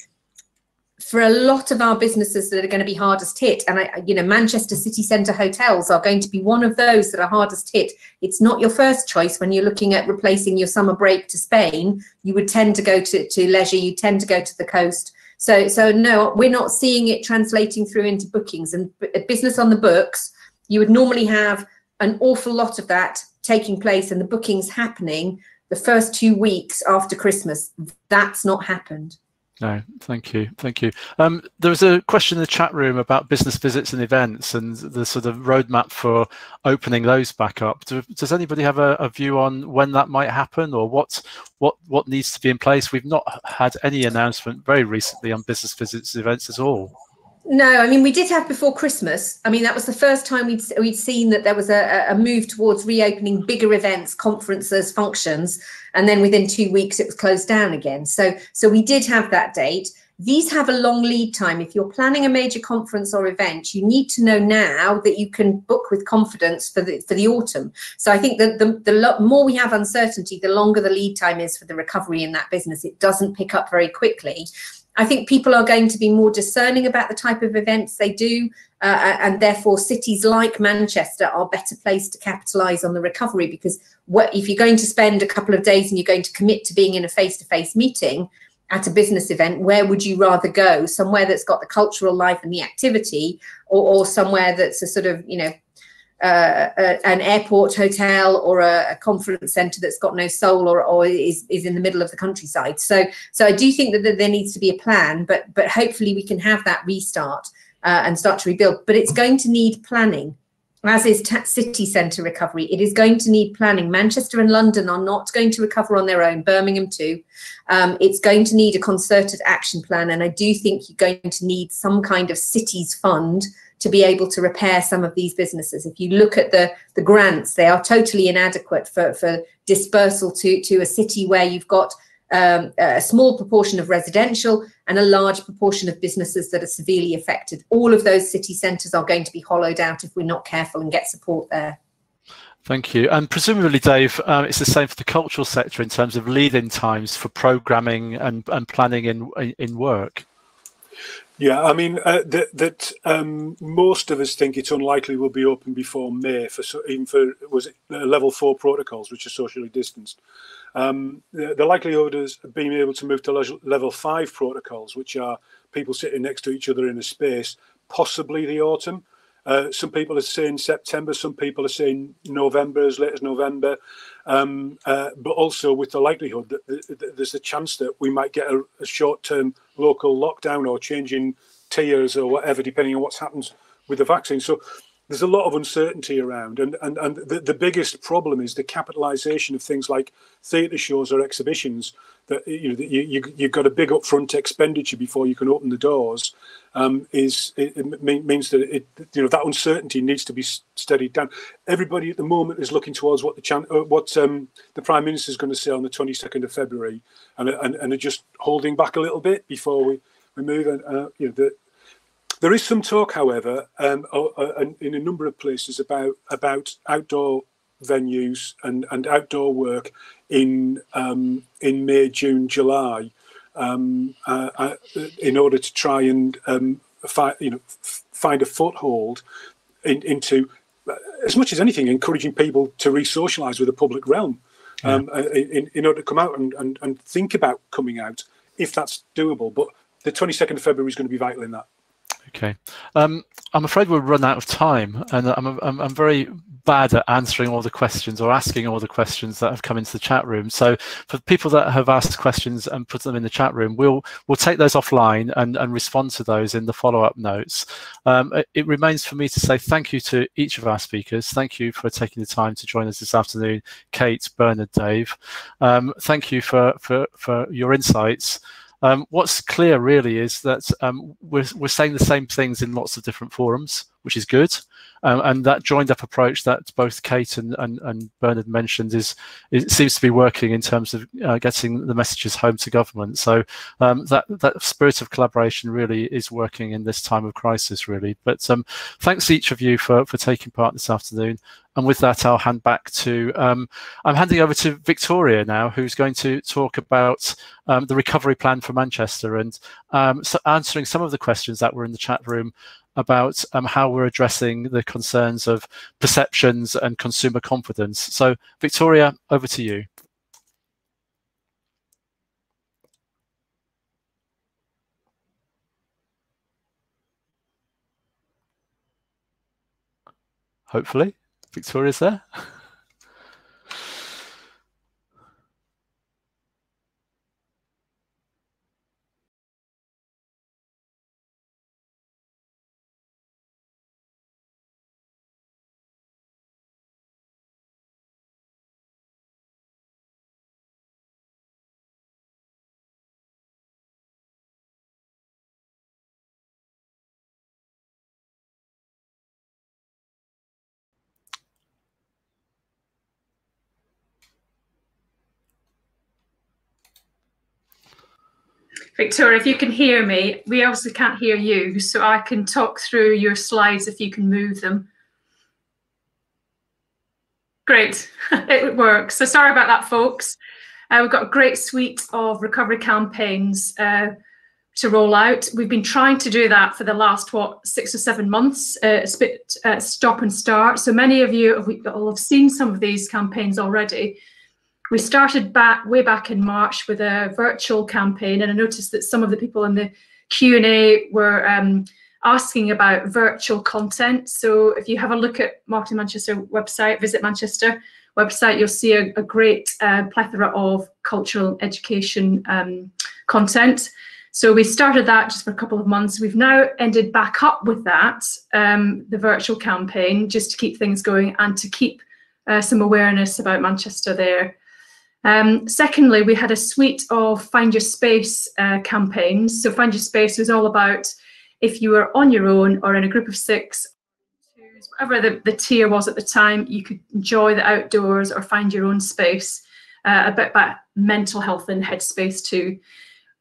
for a lot of our businesses that are going to be hardest hit and i you know manchester city centre hotels are going to be one of those that are hardest hit. It's not your first choice when you're looking at replacing your summer break to spain. You would tend to go to, to leisure you tend to go to the coast so, so no, we're not seeing it translating through into bookings and business on the books. You would normally have an awful lot of that taking place and the bookings happening the first two weeks after Christmas. That's not happened. No, thank you, thank you. Um, there was a question in the chat room about business visits and events and the sort of roadmap for opening those back up. Do, does anybody have a, a, view on when that might happen or what what what needs to be in place? We've not had any announcement very recently on business visits and events at all. No, I mean we did have before Christmas. I mean that was the first time we'd we'd seen that there was a, a move towards reopening bigger events, conferences, functions, and then within two weeks it was closed down again. So so we did have that date. These have a long lead time. If you're planning a major conference or event, you need to know now that you can book with confidence for the for the autumn. So I think that the the more we have uncertainty, the longer the lead time is for the recovery in that business. It doesn't pick up very quickly. I think people are going to be more discerning about the type of events they do, uh, and therefore cities like Manchester are better placed to capitalise on the recovery because what, if you're going to spend a couple of days and you're going to commit to being in a face-to-face meeting at a business event, where would you rather go? Somewhere that's got the cultural life and the activity, or, or somewhere that's a sort of you know uh, a, an airport hotel or a, a, conference center that's got no soul or, or is, is in the middle of the countryside. So, so I do think that, there needs to be a plan, but but hopefully we can have that restart uh, and start to rebuild. But it's going to need planning, as is city centre recovery. It is going to need planning. Manchester and London are not going to recover on their own. Birmingham too. Um, it's going to need a concerted action plan, and I do think you're going to need some kind of cities fund to be able to repair some of these businesses. If you look at the, the grants, they are totally inadequate for, for dispersal to, to a city where you've got um, a small proportion of residential and a large proportion of businesses that are severely affected. All of those city centres are going to be hollowed out if we're not careful and get support there. Thank you. And presumably, Dave, um, it's the same for the cultural sector in terms of lead-in times for programming and, and planning in in work. Yeah, I mean uh, that that um, most of us think it's unlikely we'll be open before May for even for was it level four protocols, which are socially distanced. Um, the, the, likelihood is being able to move to level five protocols, which are people sitting next to each other in a space, possibly the autumn. Uh, some people are saying September, some people are saying November, as late as November. Um, uh, but also with the likelihood that, there's a chance that we might get a, a short-term local lockdown or changing tiers or whatever, depending on what's happened with the vaccine. So there's a lot of uncertainty around, and and and the, the biggest problem is the capitalisation of things like theatre shows or exhibitions. That you know, that you, you you've got a big upfront expenditure before you can open the doors. Um, is it, it, means that it you know that uncertainty needs to be steadied down. Everybody at the moment is looking towards what the chan- uh, what um, the prime minister is going to say on the 22nd of February, and and, and are just holding back a little bit before we we move. And uh, you know the there is some talk, however, um, in a number of places about about outdoor venues and, and outdoor work in um, in May, June, July, um, uh, uh, in order to try and um, fi- you know find a foothold in, into as much as anything, encouraging people to re-socialise with the public realm, yeah. Um, uh, in, in order to come out and, and, and think about coming out if that's doable. But the 22nd of February is going to be vital in that. Okay. Um, I'm afraid we'll run out of time, and I'm, I'm, I'm very bad at answering all the questions or asking all the questions that have come into the chat room. So for people that have asked questions and put them in the chat room, we'll we'll take those offline and, and respond to those in the follow-up notes. Um, it, it, remains for me to say thank you to each of our speakers. Thank you for taking the time to join us this afternoon, Kate, Bernard, Dave. Um, thank you for, for, for your insights. Um, what's clear really is that um, we're, we're saying the same things in lots of different forums, which is good. Um, and that joined up approach that both Kate and, and, and Bernard mentioned is it seems to be working in terms of uh, getting the messages home to government. So um, that that spirit of collaboration really is working in this time of crisis, really. But um, thanks each of you for for taking part this afternoon. And with that, I'll hand back to, um, I'm handing over to Victoria now, who's going to talk about um, the recovery plan for Manchester and um, so answering some of the questions that were in the chat room about um, how we're addressing the concerns of perceptions and consumer confidence. So Victoria, over to you. Hopefully, Victoria's there. Victoria, if you can hear me, we obviously can't hear you, so I can talk through your slides if you can move them. Great, it works. So sorry about that, folks. Uh, we've got a great suite of recovery campaigns uh, to roll out. We've been trying to do that for the last, what, six or seven months, uh, bit, uh, stop and start. So many of you have, will have seen some of these campaigns already. We started back way back in March with a virtual campaign, and I noticed that some of the people in the Q and A were um, asking about virtual content. So if you have a look at Marketing Manchester website, visit Manchester website, you'll see a, a great uh, plethora of cultural education um, content. So we started that just for a couple of months. We've now ended back up with that, um, the virtual campaign, just to keep things going and to keep uh, some awareness about Manchester there. Um, secondly, we had a suite of Find Your Space uh, campaigns. So Find Your Space was all about if you were on your own or in a group of six, whatever the, the tier was at the time, you could enjoy the outdoors or find your own space. Uh, a bit about mental health and headspace too.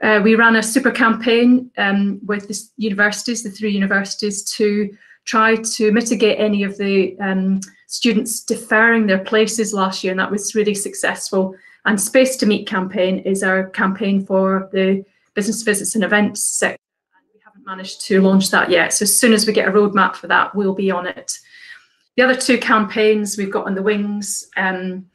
Uh, we ran a super campaign um, with the universities, the three universities, to try to mitigate any of the um, students deferring their places last year, and that was really successful. And Space to Meet campaign is our campaign for the business visits and events sector. And we haven't managed to launch that yet. So as soon as we get a roadmap for that, we'll be on it. The other two campaigns we've got on the wings um,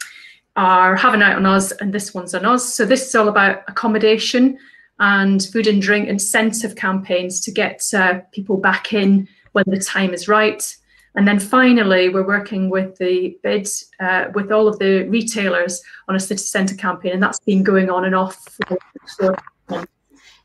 are Have a Night on Us and this one's on us. So this is all about accommodation and food and drink incentive campaigns to get uh, people back in when the time is right. And then finally, we're working with the bid uh, with all of the retailers on a city centre campaign, and that's been going on and off for, for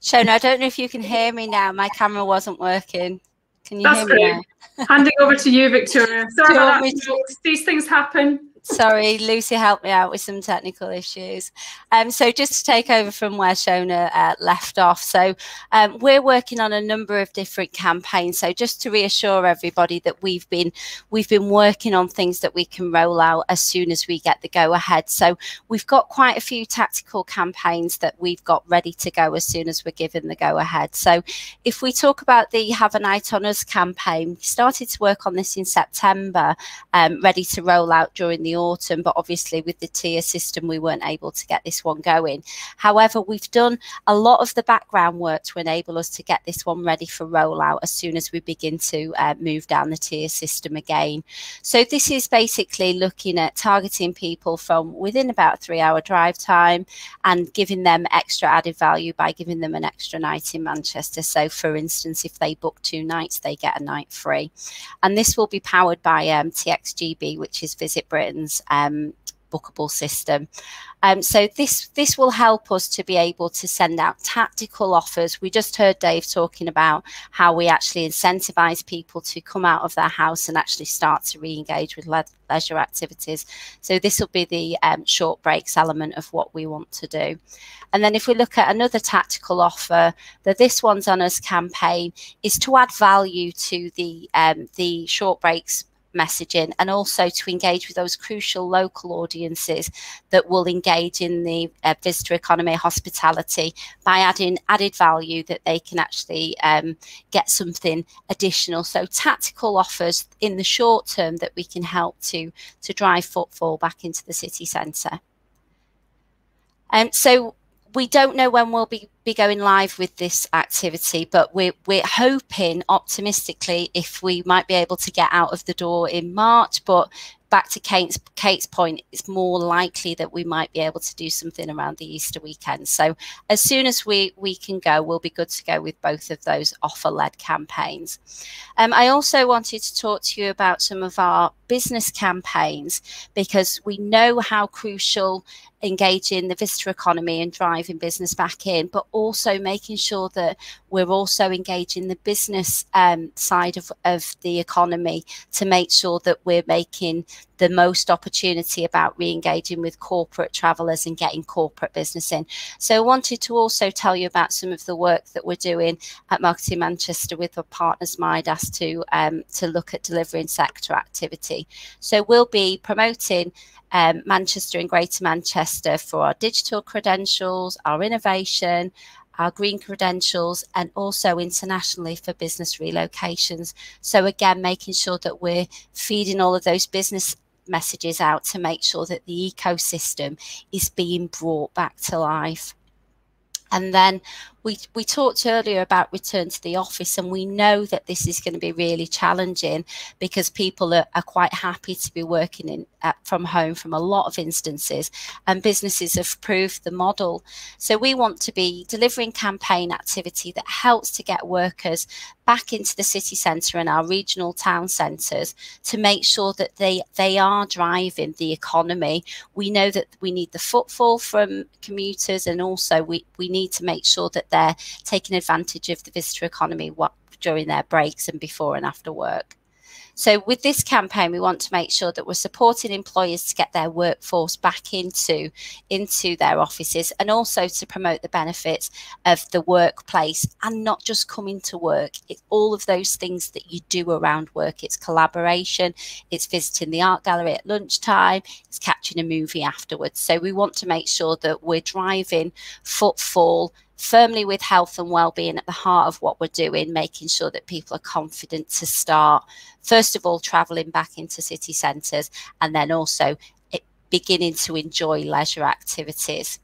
Shona, I don't know if you can hear me now. My camera wasn't working. Can you that's hear me great. now? Handing over to you, Victoria. Sorry about that. These things happen. Sorry, Lucy helped me out with some technical issues. Um, so just to take over from where Shona uh, left off. So um, we're working on a number of different campaigns. So just to reassure everybody that we've been we've been working on things that we can roll out as soon as we get the go ahead. So we've got quite a few tactical campaigns that we've got ready to go as soon as we're given the go ahead. So if we talk about the Have a Night on Us campaign, we started to work on this in September, um, ready to roll out during the autumn, but obviously with the tier system, we weren't able to get this one going. However, we've done a lot of the background work to enable us to get this one ready for rollout as soon as we begin to uh, move down the tier system again. So this is basically looking at targeting people from within about three hour drive time and giving them extra added value by giving them an extra night in Manchester. So for instance, if they book two nights, they get a night free. And this will be powered by um, TXGB, which is Visit Um, bookable system. Um, so this this will help us to be able to send out tactical offers. We just heard Dave talking about how we actually incentivize people to come out of their house and actually start to re-engage with le leisure activities. So this will be the um, short breaks element of what we want to do. And then if we look at another tactical offer, the This One's on Us campaign is to add value to the um, the short breaks messaging and also to engage with those crucial local audiences that will engage in the uh, visitor economy hospitality by adding added value that they can actually um, get something additional. So tactical offers in the short term that we can help to to drive footfall back into the city centre. Um, so we don't know when we'll be, be going live with this activity, but we're, we're hoping optimistically if we might be able to get out of the door in March, but back to Kate's, Kate's point, it's more likely that we might be able to do something around the Easter weekend. So as soon as we, we can go, we'll be good to go with both of those offer-led campaigns. Um, I also wanted to talk to you about some of our business campaigns because we know how crucial engaging the visitor economy and driving business back in, but also making sure that we're also engaging the business um, side of, of the economy to make sure that we're making the most opportunity about re-engaging with corporate travelers and getting corporate business in. So I wanted to also tell you about some of the work that we're doing at Marketing Manchester with our partners Midas to um, to look at delivering sector activity. So we'll be promoting um, Manchester and Greater Manchester for our digital credentials, our innovation, our green credentials, and also internationally for business relocations. So, again, making sure that we're feeding all of those business messages out to make sure that the ecosystem is being brought back to life. And then we, we talked earlier about return to the office, and we know that this is going to be really challenging because people are, are quite happy to be working in uh, from home from a lot of instances, and businesses have proved the model. So we want to be delivering campaign activity that helps to get workers back into the city centre and our regional town centres to make sure that they they are driving the economy. We know that we need the footfall from commuters, and also we we need to make sure that they're taking advantage of the visitor economy what, during their breaks and before and after work. So with this campaign, we want to make sure that we're supporting employers to get their workforce back into, into their offices and also to promote the benefits of the workplace and not just coming to work. It's all of those things that you do around work. It's collaboration, it's visiting the art gallery at lunchtime, it's catching a movie afterwards. So we want to make sure that we're driving footfall firmly with health and well-being at the heart of what we're doing making sure that people are confident to start first of all traveling back into city centres and then also eh, beginning to enjoy leisure activities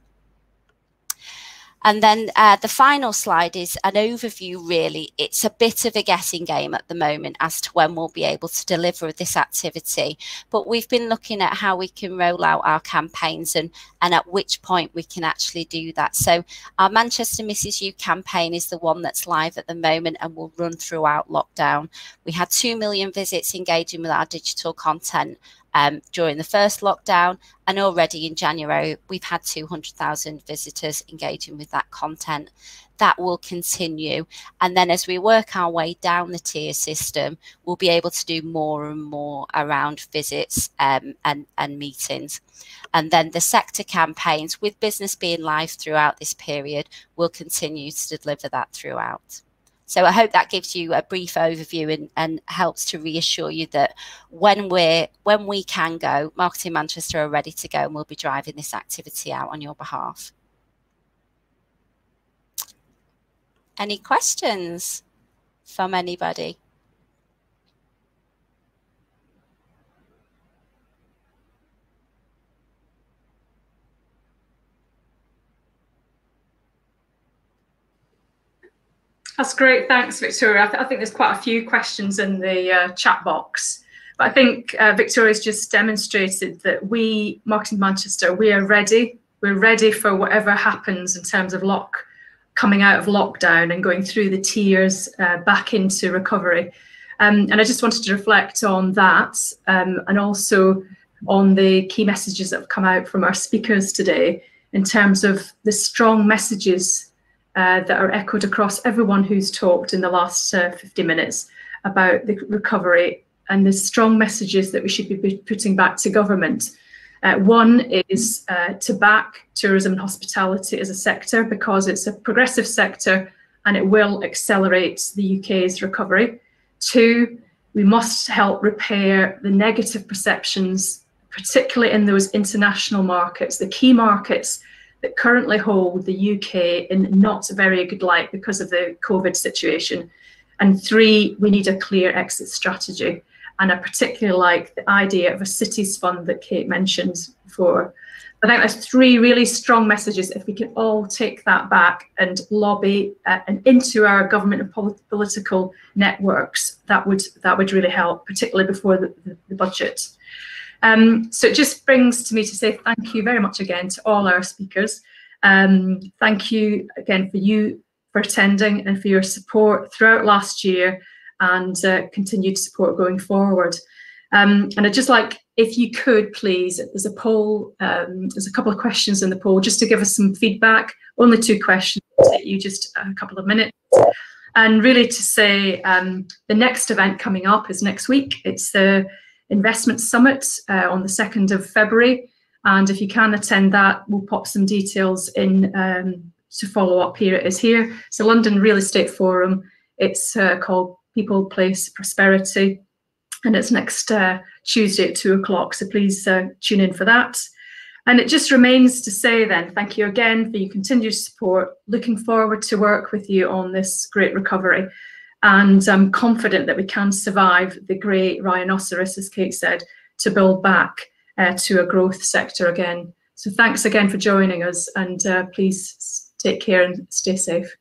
and then uh, the final slide is an overview, really. It's a bit of a guessing game at the moment as to when we'll be able to deliver this activity. But we've been looking at how we can roll out our campaigns and, and at which point we can actually do that. So our Manchester Misses You campaign is the one that's live at the moment and will run throughout lockdown. We had 2 million visits engaging with our digital content um, during the first lockdown. And already in January, we've had 200,000 visitors engaging with that content. That will continue. And then as we work our way down the tier system, we'll be able to do more and more around visits um, and, and meetings. And then the sector campaigns, with business being live throughout this period, will continue to deliver that throughout. So I hope that gives you a brief overview and, and helps to reassure you that when we're when we can go, Marketing Manchester are ready to go and we'll be driving this activity out on your behalf. Any questions from anybody? That's great. Thanks, Victoria. I, th I, think there's quite a few questions in the uh, chat box. But I think uh, Victoria's just demonstrated that we, Marketing Manchester, we are ready. We're ready for whatever happens in terms of lock, coming out of lockdown and going through the tiers uh, back into recovery. Um, and I just wanted to reflect on that um, and also on the key messages that have come out from our speakers today in terms of the strong messages uh, that are echoed across everyone who's talked in the last uh, 50 minutes about the recovery and the strong messages that we should be putting back to government. Uh, one is uh, to back tourism and hospitality as a sector because it's a progressive sector and it will accelerate the UK's recovery. Two, we must help repair the negative perceptions, particularly in those international markets, the key markets that currently hold the UK in not very good light because of the COVID situation. And three, we need a clear exit strategy. And I particularly like the idea of a cities fund that Kate mentioned before. I think there's three really strong messages. If we can all take that back and lobby uh, and into our government and pol political networks, that would that would really help, particularly before the, the, the budget. Um, so it just brings to me to say thank you very much again to all our speakers. Um, thank you again for you for attending and for your support throughout last year and uh, continued support going forward. Um, and I'd just like, if you could please, there's a poll, um, there's a couple of questions in the poll, just to give us some feedback, only two questions, take you just a couple of minutes. And really to say um, the next event coming up is next week. It's the investment summit uh, on the 2nd of February. And if you can attend that, we'll pop some details in um, to follow up here. It is here. It's a London Real Estate Forum. It's uh, called People, Place, Prosperity. And it's next uh, Tuesday at two o'clock. So please uh, tune in for that. And it just remains to say then, thank you again for your continued support. Looking forward to work with you on this great recovery. And I'm confident that we can survive the great rhinoceros, as Kate said, to build back uh, to a growth sector again. So thanks again for joining us and uh, please take care and stay safe.